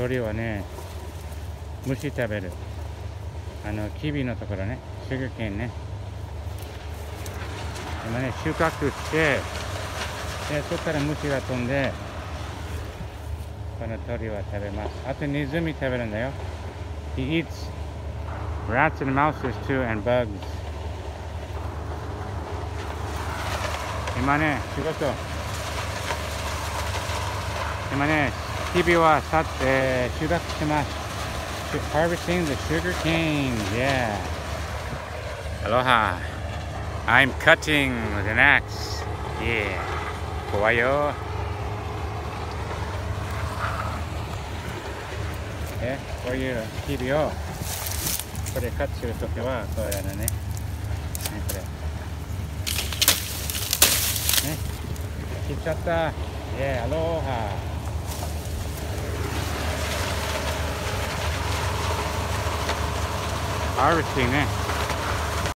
鳥はね虫食べる。あのキビのところねシュガーケーンね。今ね収穫してでそこから虫が飛んでこの鳥は食べます。あとネズミ食べるんだよ。He eats rats and mouses too and bugs. 今ね仕事。今ね日々はさって収穫してます harvesting the sugar cane yeah. Aloha. I'm cutting with an axe yeah. 怖いよ。えこういう日々をこれカットするときはこうやるね。ねこれ。ね。切っちゃった。イェーアロハハー Hurricane, eh?